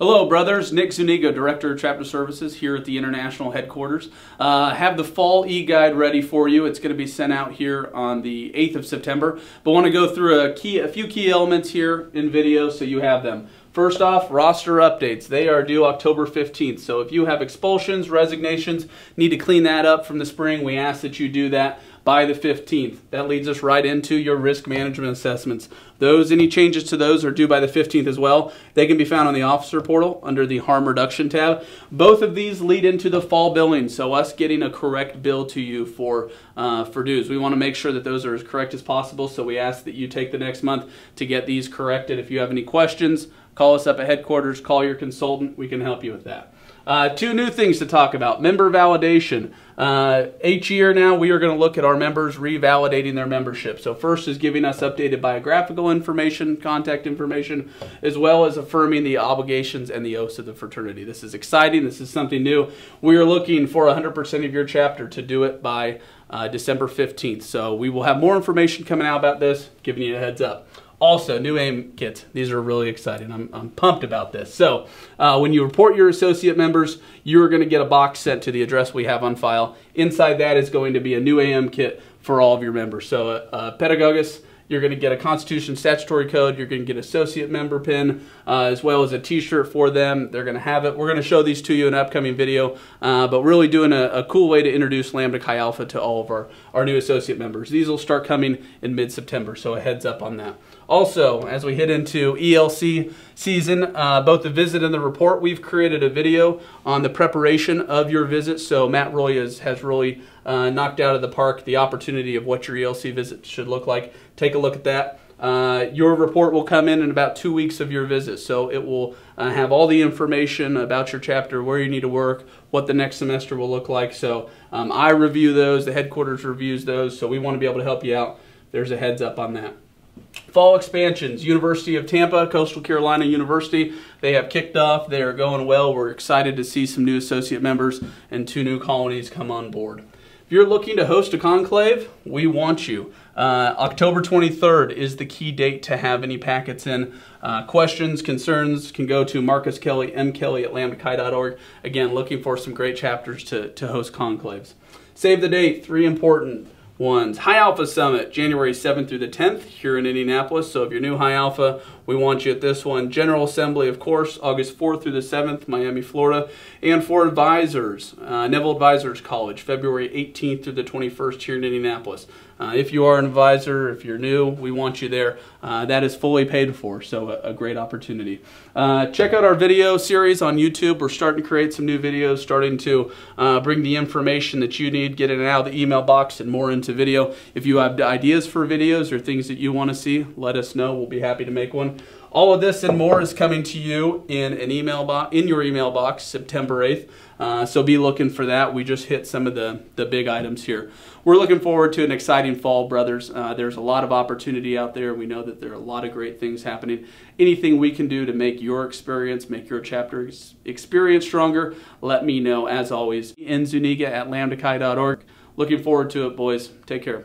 Hello, brothers. Nick Zuniga, Director of Chapter Services here at the International Headquarters. Uh, have the fall e-guide ready for you. It's going to be sent out here on the 8th of September, but want to go through a, key, a few key elements here in video so you have them. First off, roster updates. They are due October 15th, so if you have expulsions, resignations, need to clean that up from the spring, we ask that you do that by the 15th. That leads us right into your risk management assessments. Those, any changes to those are due by the 15th as well. They can be found on the officer portal under the harm reduction tab. Both of these lead into the fall billing, so us getting a correct bill to you for, uh, for dues. We want to make sure that those are as correct as possible, so we ask that you take the next month to get these corrected. If you have any questions, call us up at headquarters, call your consultant. We can help you with that. Uh, two new things to talk about. Member validation. Uh, each year now, we are going to look at our members revalidating their membership. So first is giving us updated biographical information, contact information, as well as affirming the obligations and the oaths of the fraternity. This is exciting. This is something new. We are looking for 100% of your chapter to do it by uh, December 15th. So we will have more information coming out about this, giving you a heads up. Also, new AM kits. These are really exciting. I'm, I'm pumped about this. So, uh, when you report your associate members, you're going to get a box sent to the address we have on file. Inside that is going to be a new AM kit for all of your members. So, uh, uh, Paedagogus, you're going to get a Constitution statutory code. You're going to get associate member pin uh, as well as a T-shirt for them. They're going to have it. We're going to show these to you in an upcoming video, uh, but really doing a, a, cool way to introduce Lambda Chi Alpha to all of our, our new associate members. These will start coming in mid-September, so a heads up on that. Also, as we hit into ELC season, uh, both the visit and the report, we've created a video on the preparation of your visit. So Matt Roy has, has really uh, knocked out of the park the opportunity of what your ELC visit should look like. Take a look at that. Uh, your report will come in in about two weeks of your visit. So it will uh, have all the information about your chapter, where you need to work, what the next semester will look like. So um, I review those, the headquarters reviews those. So we want to be able to help you out. There's a heads up on that. Fall expansions, University of Tampa, Coastal Carolina University, they have kicked off. They are going well. We're excited to see some new associate members and two new colonies come on board. If you're looking to host a conclave, we want you. Uh, October 23rd is the key date to have any packets in. Uh, questions, concerns can go to Marcus Kelly, mkelly at lambdachi.org. Again, looking for some great chapters to, to host conclaves. Save the date, three important ones. High Alpha Summit, January 7th through the 10th here in Indianapolis. So if you're new High Alpha, we want you at this one. General Assembly, of course, August 4th through the 7th, Miami, Florida. And for advisors, uh, Neville Advisors College, February 18th through the 21st here in Indianapolis. Uh, if you are an advisor, if you're new, we want you there. Uh, that is fully paid for, so a, a great opportunity. Uh, check out our video series on YouTube. We're starting to create some new videos, starting to uh, bring the information that you need, get it out of the email box and more into video. If you have ideas for videos or things that you want to see, let us know. We'll be happy to make one. All of this and more is coming to you in an email box, in your email box, September 8th. Uh, so be looking for that. We just hit some of the, the big items here. We're looking forward to an exciting fall, brothers. Uh, there's a lot of opportunity out there. We know that there are a lot of great things happening. Anything we can do to make your experience, make your chapter experience stronger, let me know. As always, in Zuniga at lambdachi.org. Looking forward to it, boys. Take care.